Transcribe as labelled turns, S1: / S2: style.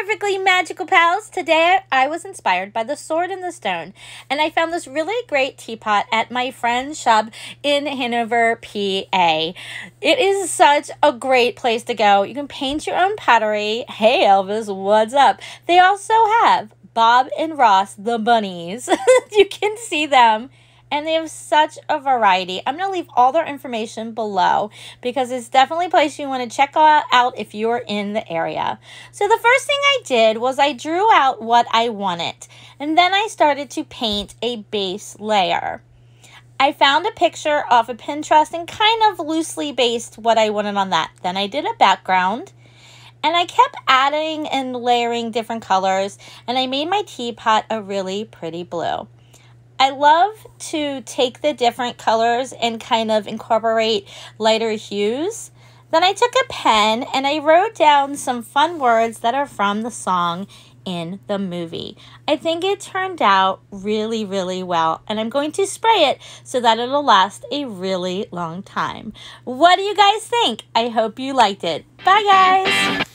S1: perfectly magical pals. Today I was inspired by the sword in the stone, and I found this really great teapot at my friend's shop in Hanover, PA. It is such a great place to go. You can paint your own pottery. Hey Elvis, what's up? They also have Bob and Ross the bunnies. you can see them and they have such a variety. I'm going to leave all their information below because it's definitely a place you want to check out if you're in the area. So the first thing I did was I drew out what I wanted and then I started to paint a base layer. I found a picture off of Pinterest and kind of loosely based what I wanted on that. Then I did a background and I kept adding and layering different colors and I made my teapot a really pretty blue. I love to take the different colors and kind of incorporate lighter hues. Then I took a pen and I wrote down some fun words that are from the song in the movie. I think it turned out really, really well, and I'm going to spray it so that it'll last a really long time. What do you guys think? I hope you liked it. Bye, guys!